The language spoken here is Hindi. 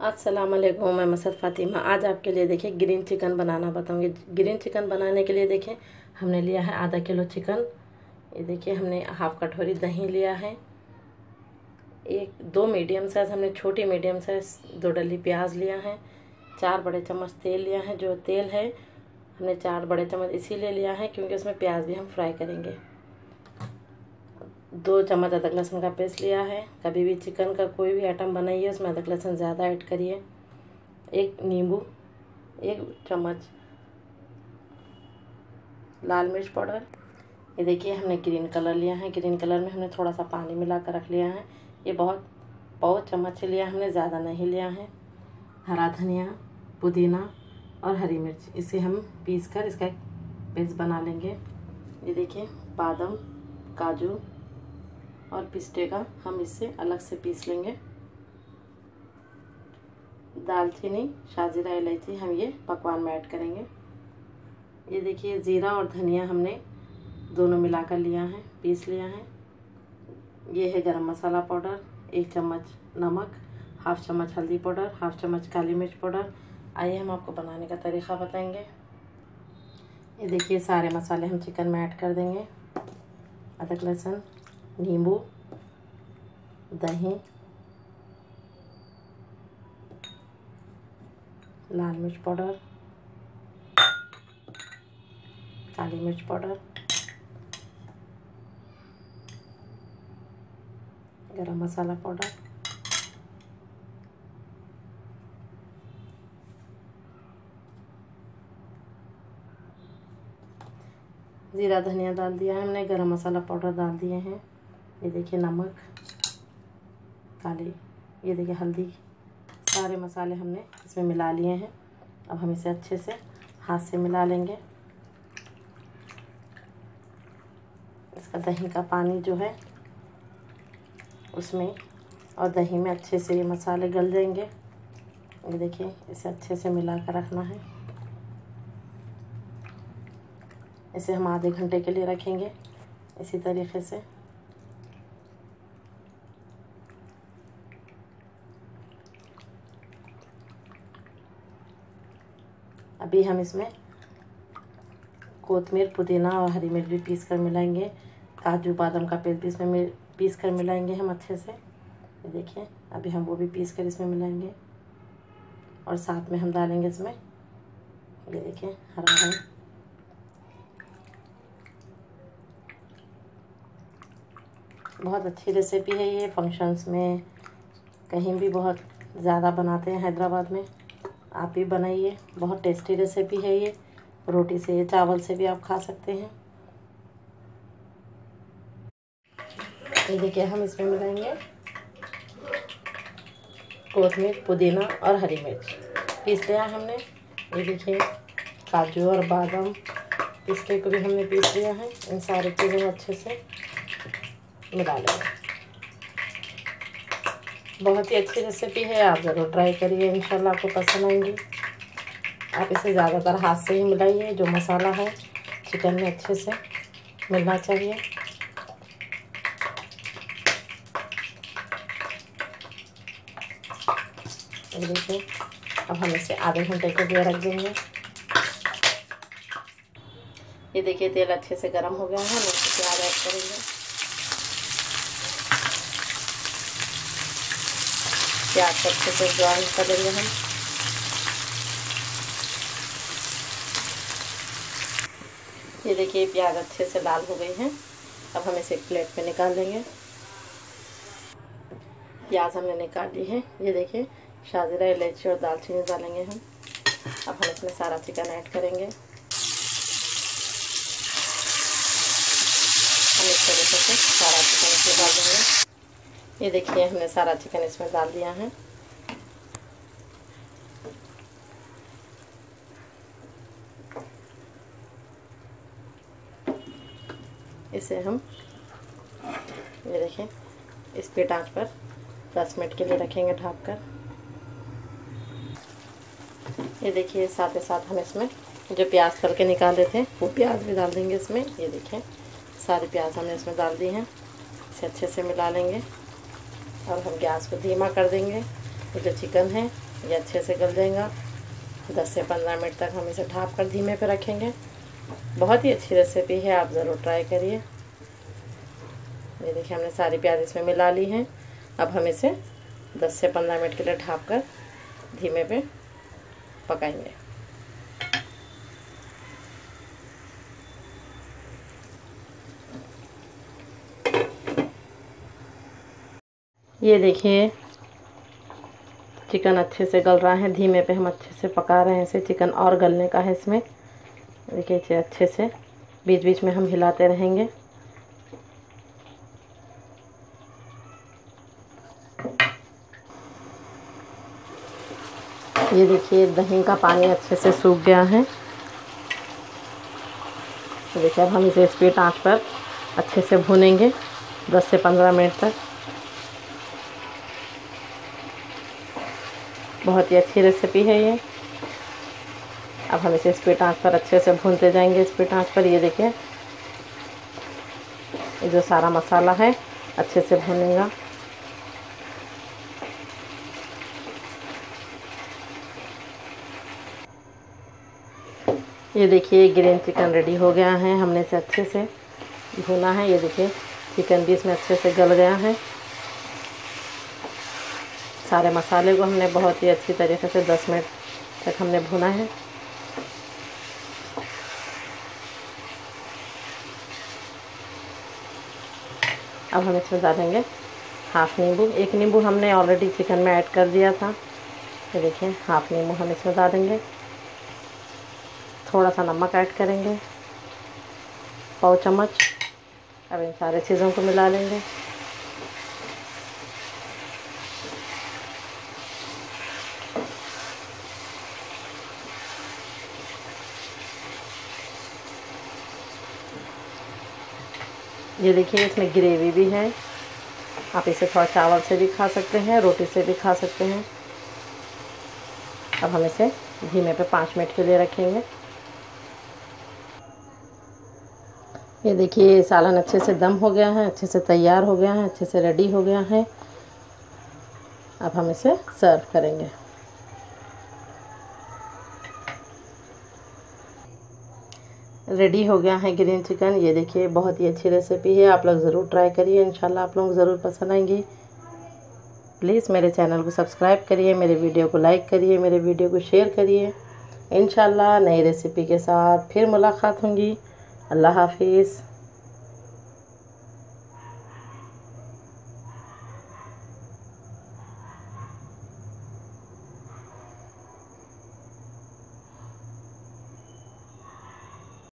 वालेकुम मैं मसद फ़ातिमा। आज आपके लिए देखिए ग्रीन चिकन बनाना बताऊँगी। ग्रीन चिकन बनाने के लिए देखिए हमने लिया है आधा किलो चिकन। ये देखिए हमने हाफ़ कटोरी दही लिया है। एक, दो मीडियम साइज़ हमने छोटी मीडियम साइज़ दो डली प्याज लिया है। चार बड़े चम्मच तेल लिया है, जो तेल है, हमने चार बड़े चम्मच इसीलिए लिया है क्योंकि उसमें प्याज भी हम फ्राई करेंगे। दो चम्मच अदरक लहसुन का पेस्ट लिया है। कभी भी चिकन का कोई भी आइटम बनाइए, उसमें अदरक लहसुन ज़्यादा ऐड करिए। एक नींबू, एक चम्मच लाल मिर्च पाउडर। ये देखिए, हमने ग्रीन कलर लिया है। ग्रीन कलर में हमने थोड़ा सा पानी मिला कर रख लिया है। ये बहुत बहुत चम्मच से लिया हमने ज़्यादा नहीं लिया है। हरा धनिया, पुदीना और हरी मिर्च, इसे हम पीस कर इसका पेस्ट बना लेंगे। ये देखिए, बादाम, काजू और पिस्ते का हम इससे अलग से पीस लेंगे। दालचीनी, शाजीरा इलायची, हम ये पकवान में ऐड करेंगे। ये देखिए, ज़ीरा और धनिया हमने दोनों मिलाकर लिया है, पीस लिया है। ये है गरम मसाला पाउडर, एक चम्मच नमक, हाफ़ चम्मच हल्दी पाउडर, हाफ़ चम्मच काली मिर्च पाउडर। आइए हम आपको बनाने का तरीक़ा बताएँगे। ये देखिए, सारे मसाले हम चिकन में ऐड कर देंगे। अदरक लहसुन, नींबू दही, लाल मिर्च पाउडर, काली मिर्च पाउडर, गरम मसाला पाउडर, ज़ीरा धनिया डाल दिया है हमने, गरम मसाला पाउडर डाल दिए हैं। ये देखिए नमक। काली ये देखिए हल्दी। सारे मसाले हमने इसमें मिला लिए हैं। अब हम इसे अच्छे से हाथ से मिला लेंगे। इसका दही का पानी जो है, उसमें और दही में अच्छे से ये मसाले गल जाएँगे। ये देखिए, इसे अच्छे से मिला कर रखना है। इसे हम आधे घंटे के लिए रखेंगे। इसी तरीके से। अभी हम इसमें कोतमीर पुदीना और हरी मिर्च भी पीस कर मिलाएँगे। काजू बादाम का पेस्ट भी इसमें पीस कर मिलाएँगे हम अच्छे से। ये देखिए, अभी हम वो भी पीस कर इसमें मिलाएँगे। और साथ में हम डालेंगे इसमें, ये देखिए, हरा रंग। बहुत अच्छी रेसिपी है ये फ़ंक्शंस में। कहीं भी बहुत ज़्यादा बनाते हैं हैदराबाद में। आप भी बनाइए, बहुत टेस्टी रेसिपी है ये। रोटी से, चावल से भी आप खा सकते हैं। ये देखिए, हम इसमें मिलाएँगे कोतमीर पुदीना और हरी मिर्च। पीस लिया हमने। ये देखिए, काजू और बादाम। पिस्ते को भी हमने पीस लिया है। इन सारी चीज़ों अच्छे से मिला लेंगे। बहुत ही अच्छी रेसिपी है, आप ज़रूर ट्राई करिए, इंशाल्लाह आपको पसंद आएँगी। आप इसे ज़्यादातर हाथ से ही मिलाइए, जो मसाला है चिकन में अच्छे से मिलना चाहिए। देखिए, अब हम इसे आधे घंटे के लिए रख देंगे। ये देखिए, तेल अच्छे से गर्म हो गया है, हम इसे प्याज ऐड करेंगे। प्याज को अच्छे से ज्वाइन कर लेंगे हम। ये देखिए प्याज अच्छे से लाल हो गई हैं। अब हम इसे प्लेट में निकाल लेंगे। प्याज हमने निकाल ली है। ये देखिए शाजीरा इलायची और दालचीनी डालेंगे हम। अब हम इसमें सारा चिकन ऐड करेंगे। हम इस तरीके से सारा चिकन डाल देंगे। ये देखिए, हमने सारा चिकन इसमें डाल दिया है। इसे हम, ये देखें इस पे आँच पर 10 मिनट के लिए रखेंगे ढाँप कर। ये देखिए, साथ ही साथ हम इसमें जो प्याज तल के निकाले थे, वो प्याज भी डाल देंगे इसमें। ये देखें सारी प्याज हमने इसमें डाल दी हैं। इसे अच्छे से मिला लेंगे। और हम गैस को धीमा कर देंगे। ये जो चिकन है, ये अच्छे से गल जाएगा। दस से पंद्रह मिनट तक हम इसे ढाप कर धीमे पे रखेंगे। बहुत ही अच्छी रेसिपी है, आप ज़रूर ट्राई करिए। ये देखिए, हमने सारी प्याज इसमें मिला ली हैं। अब हम इसे 10 से 15 मिनट के लिए ढाप कर धीमे पे पकाएँगे। ये देखिए, चिकन अच्छे से गल रहा है, धीमे पे हम अच्छे से पका रहे हैं इसे, चिकन और गलने का है इसमें। देखिए अच्छे से बीच बीच में हम हिलाते रहेंगे। ये देखिए, दही का पानी अच्छे से सूख गया है। तो देखिए, अब हम इसे स्पीड आँच पर अच्छे से भूनेंगे 10 से 15 मिनट तक। बहुत ही अच्छी रेसिपी है ये। अब हम इसे स्पीड आँच पर अच्छे से भूनते जाएँगे स्पीड आँच पर। ये देखिए, ये जो सारा मसाला है, अच्छे से भूनेगा। ये देखिए, ग्रीन चिकन रेडी हो गया है। हमने इसे अच्छे से भुना है। ये देखिए, चिकन भी इसमें अच्छे से गल गया है। सारे मसाले को हमने बहुत ही अच्छी तरीके से 10 मिनट तक हमने भुना है। अब हम इसमें डालेंगे हाफ़ नींबू। एक नींबू हमने ऑलरेडी चिकन में ऐड कर दिया था। ये देखिए, हाफ़ नींबू हम इसमें डालेंगे। थोड़ा सा नमक ऐड करेंगे। पाव चम्मच। अब इन सारे चीज़ों को मिला लेंगे। ये देखिए, इसमें ग्रेवी भी है। आप इसे थोड़ा चावल से भी खा सकते हैं, रोटी से भी खा सकते हैं। अब हम इसे धीमे पे पाँच मिनट के लिए रखेंगे। ये देखिए सालन अच्छे से दम हो गया है, अच्छे से तैयार हो गया है, अच्छे से रेडी हो गया है। अब हम इसे सर्व करेंगे। रेडी हो गया है ग्रीन चिकन। ये देखिए, बहुत ही अच्छी रेसिपी है। आप लोग ज़रूर ट्राई करिए, इंशाल्लाह आप लोग ज़रूर पसंद आएँगी। प्लीज़ मेरे चैनल को सब्सक्राइब करिए, मेरे वीडियो को लाइक करिए, मेरे वीडियो को शेयर करिए। इन नई रेसिपी के साथ फिर मुलाकात होंगी। अल्लाह हाफिज़।